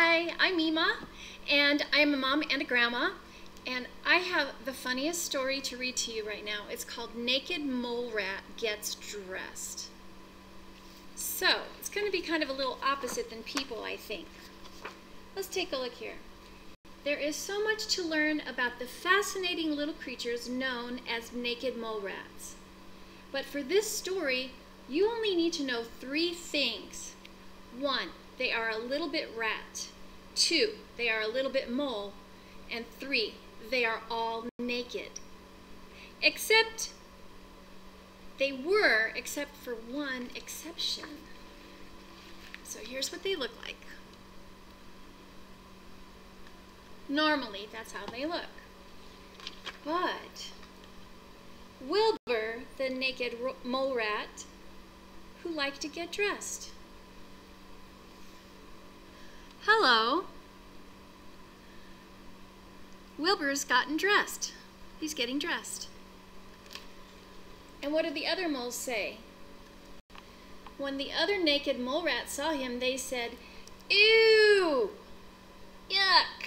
Hi, I'm Mima, and I'm a mom and a grandma, and I have the funniest story to read to you right now. It's called Naked Mole Rat Gets Dressed. So, it's going to be kind of a little opposite than people, I think. Let's take a look here. There is so much to learn about the fascinating little creatures known as naked mole rats. But for this story, you only need to know three things. One, they are a little bit rat. Two, they are a little bit mole. And three, they are all naked. Except, they were, except for one exception. So here's what they look like. Normally, that's how they look. But, Wilbur, the naked mole rat, who liked to get dressed. Hello. Wilbur's gotten dressed. He's getting dressed. And what did the other moles say? When the other naked mole rats saw him, they said, Ew! Yuck!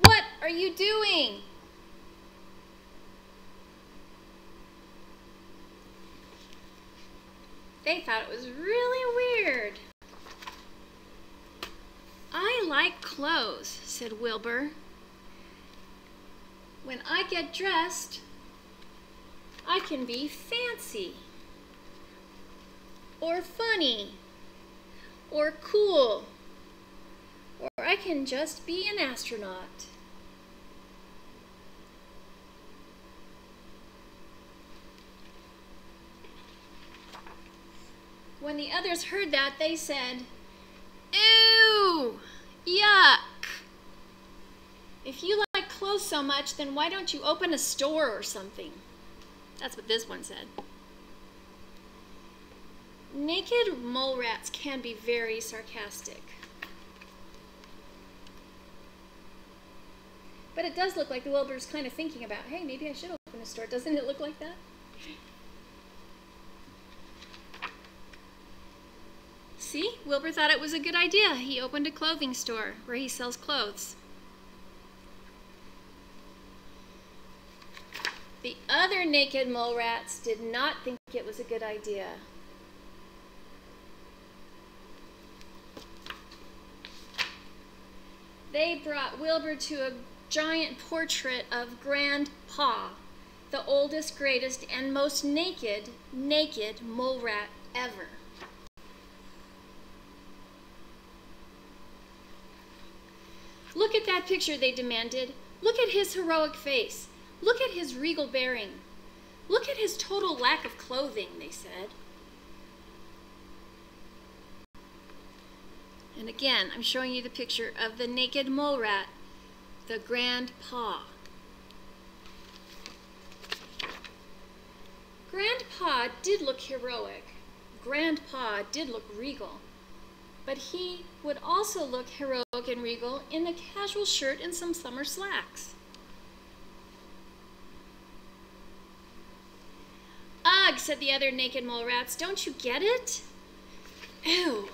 What are you doing? They thought it was really weird. Like clothes, said Wilbur. When I get dressed, I can be fancy, or funny, or cool, or I can just be an astronaut. When the others heard that, they said, Ew! Yuck! If you like clothes so much, then why don't you open a store or something? That's what this one said. Naked mole rats can be very sarcastic. But it does look like the Wilbur's kind of thinking about, hey, maybe I should open a store. Doesn't it look like that? See, Wilbur thought it was a good idea. He opened a clothing store where he sells clothes. The other naked mole rats did not think it was a good idea. They brought Wilbur to a giant portrait of Grandpa, the oldest, greatest, and most naked, naked mole rat ever. Look at that picture, they demanded. Look at his heroic face. Look at his regal bearing. Look at his total lack of clothing, they said. And again, I'm showing you the picture of the naked mole rat, the grand grandpa. Grandpa did look heroic. Grandpa did look regal but he would also look heroic and regal in a casual shirt and some summer slacks. Ugh, said the other naked mole rats, don't you get it? Ew.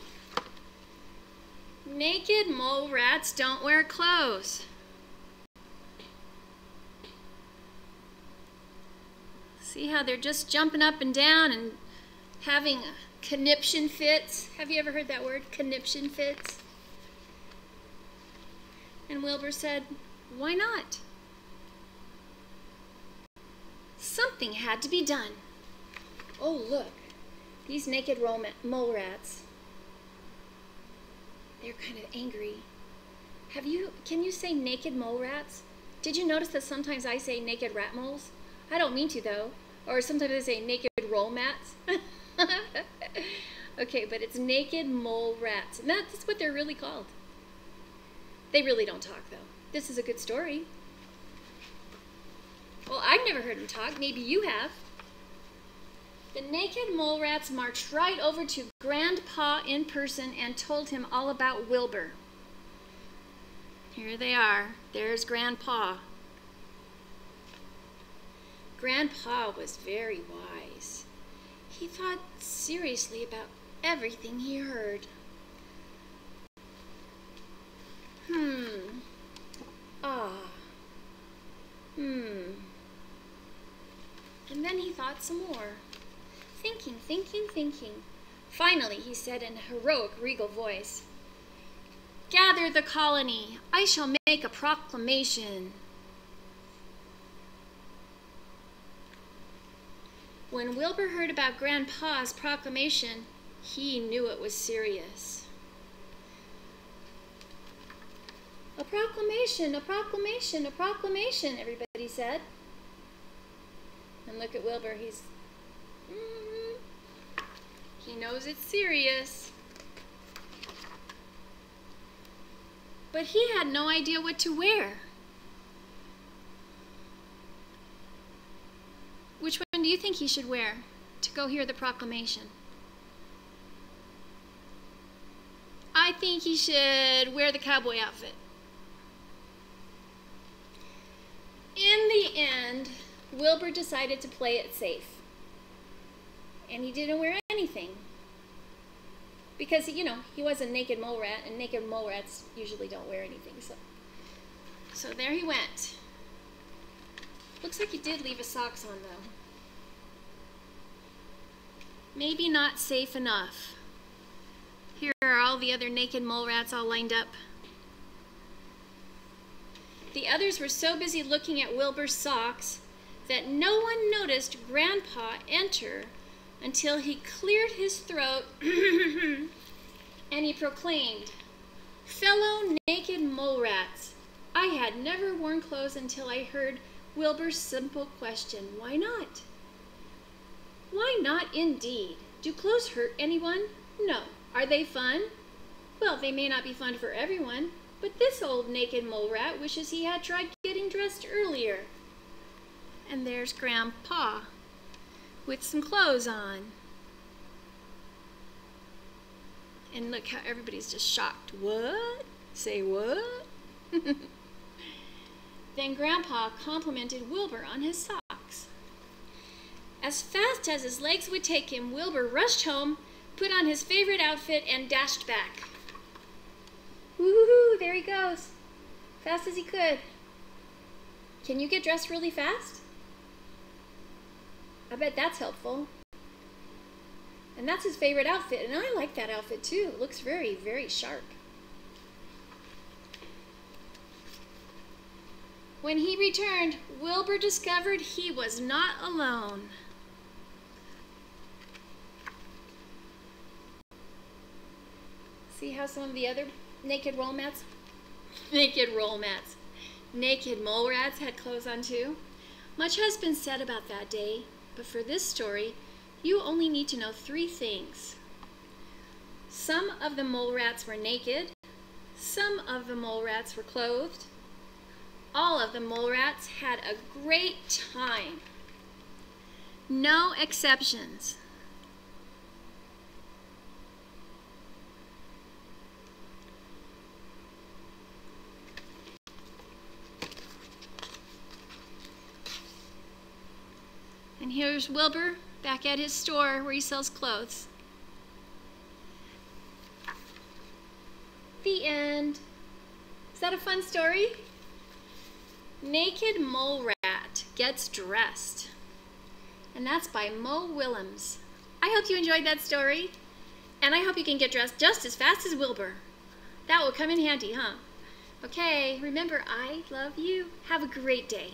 Naked mole rats don't wear clothes. See how they're just jumping up and down and having conniption fits. Have you ever heard that word? Conniption fits? And Wilbur said, Why not? Something had to be done. Oh, look, these naked mole rats. They're kind of angry. Have you, can you say naked mole rats? Did you notice that sometimes I say naked rat moles? I don't mean to though. Or sometimes I say naked roll mats. okay, but it's naked mole rats. And that's what they're really called. They really don't talk, though. This is a good story. Well, I've never heard them talk. Maybe you have. The naked mole rats marched right over to Grandpa in person and told him all about Wilbur. Here they are. There's Grandpa. Grandpa was very wise. He thought seriously about everything he heard. Hmm. Ah. Hmm. And then he thought some more. Thinking, thinking, thinking. Finally, he said in a heroic, regal voice, Gather the colony. I shall make a proclamation. When Wilbur heard about Grandpa's proclamation, he knew it was serious. A proclamation, a proclamation, a proclamation, everybody said. And look at Wilbur, he's. Mm, he knows it's serious. But he had no idea what to wear. Which one do you think he should wear to go hear the proclamation? I think he should wear the cowboy outfit. In the end, Wilbur decided to play it safe. And he didn't wear anything. Because, you know, he was a naked mole rat, and naked mole rats usually don't wear anything. So, so there he went. Looks like he did leave his socks on, though. Maybe not safe enough. Here are all the other naked mole rats all lined up. The others were so busy looking at Wilbur's socks that no one noticed Grandpa enter until he cleared his throat and he proclaimed, Fellow naked mole rats, I had never worn clothes until I heard Wilbur's simple question, Why not? Why not indeed? Do clothes hurt anyone? No. Are they fun? Well, they may not be fun for everyone, but this old naked mole rat wishes he had tried getting dressed earlier. And there's Grandpa with some clothes on. And look how everybody's just shocked. What? Say what? then Grandpa complimented Wilbur on his socks. As fast as his legs would take him, Wilbur rushed home, put on his favorite outfit, and dashed back. Woohoo! There he goes. Fast as he could. Can you get dressed really fast? I bet that's helpful. And that's his favorite outfit, and I like that outfit too. It looks very, very sharp. When he returned, Wilbur discovered he was not alone. See how some of the other naked roll mats, naked roll mats, naked mole rats had clothes on too? Much has been said about that day, but for this story, you only need to know three things. Some of the mole rats were naked, some of the mole rats were clothed, all of the mole rats had a great time. No exceptions. And here's Wilbur back at his store where he sells clothes. The end. Is that a fun story? Naked Mole Rat Gets Dressed. And that's by Mo Willems. I hope you enjoyed that story. And I hope you can get dressed just as fast as Wilbur. That will come in handy, huh? Okay, remember, I love you. Have a great day.